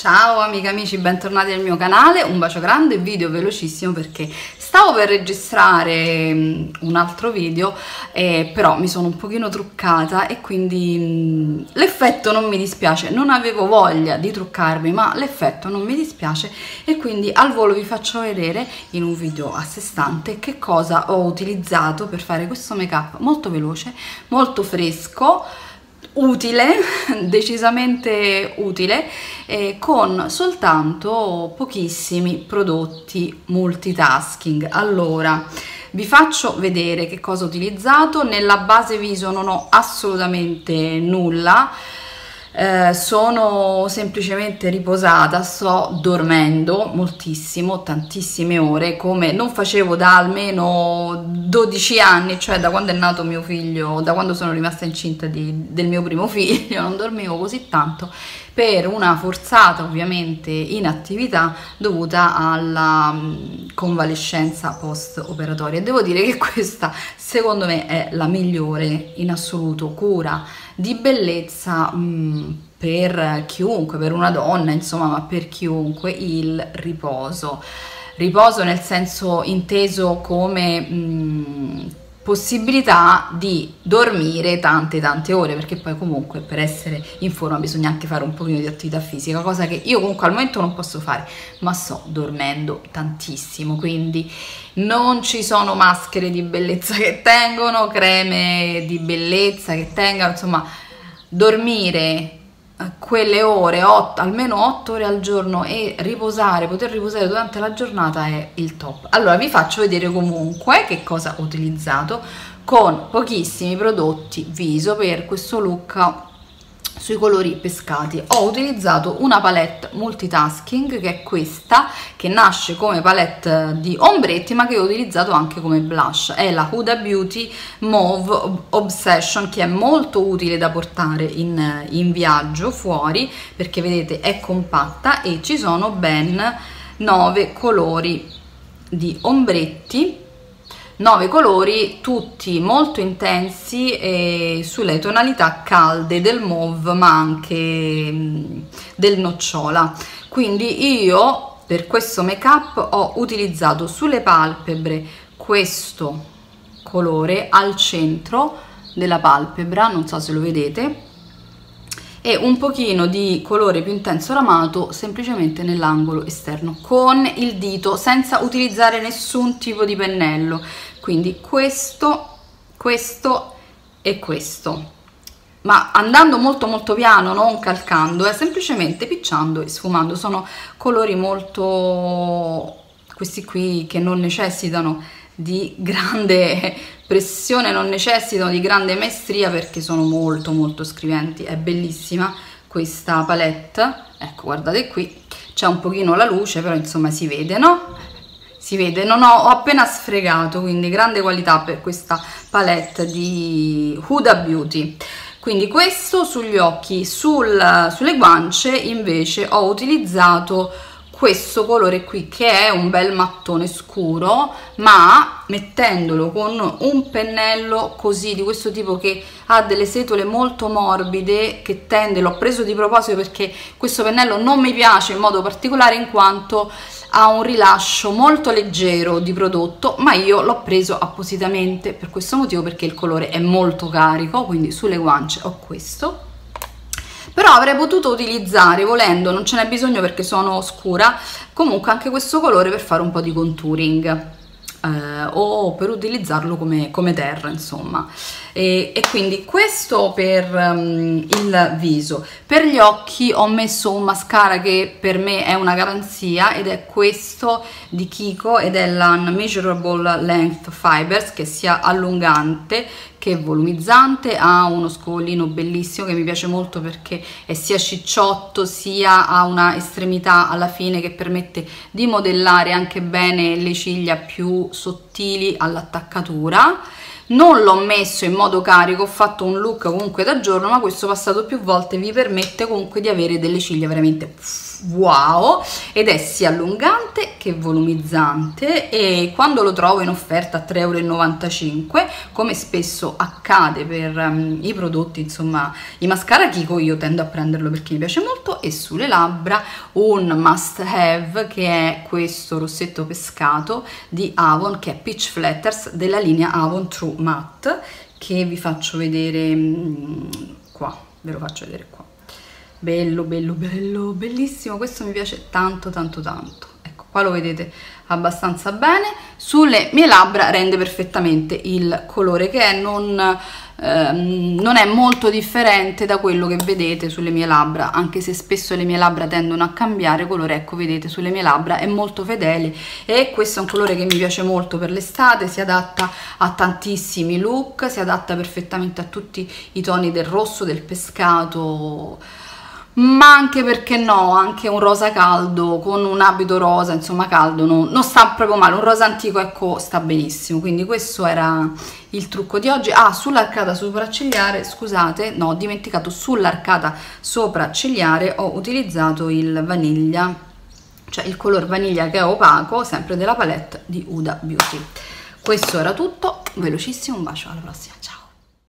Ciao amiche amici, bentornati al mio canale, un bacio grande, video velocissimo perché stavo per registrare mm, un altro video eh, però mi sono un pochino truccata e quindi mm, l'effetto non mi dispiace, non avevo voglia di truccarmi ma l'effetto non mi dispiace e quindi al volo vi faccio vedere in un video a sé stante che cosa ho utilizzato per fare questo make up molto veloce, molto fresco utile, decisamente utile, eh, con soltanto pochissimi prodotti multitasking. Allora, vi faccio vedere che cosa ho utilizzato, nella base viso non ho assolutamente nulla, eh, sono semplicemente riposata, sto dormendo moltissimo, tantissime ore, come non facevo da almeno 12 anni, cioè da quando è nato mio figlio, da quando sono rimasta incinta di, del mio primo figlio, non dormivo così tanto per una forzata ovviamente inattività dovuta alla mm, convalescenza post operatoria. Devo dire che questa secondo me è la migliore in assoluto cura di bellezza mh, mm, per chiunque, per una donna, insomma, ma per chiunque il riposo. Riposo nel senso inteso come mh, mm, possibilità di dormire tante tante ore perché poi comunque per essere in forma bisogna anche fare un pochino di attività fisica cosa che io comunque al momento non posso fare ma sto dormendo tantissimo quindi non ci sono maschere di bellezza che tengono creme di bellezza che tengano insomma dormire quelle ore, 8, almeno 8 ore al giorno e riposare, poter riposare durante la giornata è il top. Allora vi faccio vedere comunque che cosa ho utilizzato con pochissimi prodotti viso per questo look sui colori pescati. Ho utilizzato una palette multitasking che è questa che nasce come palette di ombretti ma che ho utilizzato anche come blush. È la Huda Beauty Mauve Obsession che è molto utile da portare in, in viaggio fuori perché vedete è compatta e ci sono ben 9 colori di ombretti 9 colori tutti molto intensi e sulle tonalità calde del mauve ma anche mm, del nocciola. Quindi io per questo make up ho utilizzato sulle palpebre questo colore al centro della palpebra non so se lo vedete e un pochino di colore più intenso ramato semplicemente nell'angolo esterno con il dito senza utilizzare nessun tipo di pennello. Quindi questo questo e questo. Ma andando molto molto piano non calcando è semplicemente picciando e sfumando. Sono colori molto questi qui che non necessitano di grande pressione non necessitano di grande maestria perché sono molto molto scriventi. È bellissima questa palette. Ecco guardate qui. C'è un pochino la luce però insomma si vede no? Si vede. Non ho, ho, appena sfregato quindi grande qualità per questa palette di Huda Beauty. Quindi questo sugli occhi sul, sulle guance invece ho utilizzato questo colore qui che è un bel mattone scuro ma mettendolo con un pennello così di questo tipo che ha delle setole molto morbide che tende, l'ho preso di proposito perché questo pennello non mi piace in modo particolare in quanto ha un rilascio molto leggero di prodotto ma io l'ho preso appositamente per questo motivo perché il colore è molto carico quindi sulle guance ho questo però avrei potuto utilizzare volendo non ce n'è bisogno perché sono scura comunque anche questo colore per fare un po' di contouring eh, o per utilizzarlo come, come terra insomma. E, e, quindi questo per um, il viso. Per gli occhi ho messo un mascara che per me è una garanzia ed è questo di Kiko ed è l'Unmeasurable Length Fibers che sia allungante che volumizzante ha uno scovolino bellissimo che mi piace molto perché è sia cicciotto sia ha una estremità alla fine che permette di modellare anche bene le ciglia più sottili all'attaccatura. Non l'ho messo in modo carico ho fatto un look comunque da giorno ma questo passato più volte vi permette comunque di avere delle ciglia veramente wow ed è sia allungante che volumizzante e quando lo trovo in offerta a 3,95 euro come spesso accade per um, i prodotti insomma i mascara Kiko io tendo a prenderlo perché mi piace molto e sulle labbra un must have che è questo rossetto pescato di Avon che è Peach Flatters della linea Avon True Matte che vi faccio vedere um, qua ve lo faccio vedere qua. Bello bello bello bellissimo questo mi piace tanto tanto tanto qua lo vedete abbastanza bene. Sulle mie labbra rende perfettamente il colore che è non, ehm, non è molto differente da quello che vedete sulle mie labbra anche se spesso le mie labbra tendono a cambiare colore. Ecco vedete sulle mie labbra è molto fedele e questo è un colore che mi piace molto per l'estate si adatta a tantissimi look si adatta perfettamente a tutti i toni del rosso del pescato ma anche perché no, anche un rosa caldo con un abito rosa, insomma caldo, no, non sta proprio male, un rosa antico ecco sta benissimo, quindi questo era il trucco di oggi. Ah, sull'arcata sopraccigliare, scusate, no, ho dimenticato, sull'arcata sopraccigliare ho utilizzato il vaniglia, cioè il color vaniglia che è opaco, sempre della palette di Uda Beauty. Questo era tutto, velocissimo, un bacio, alla prossima, ciao!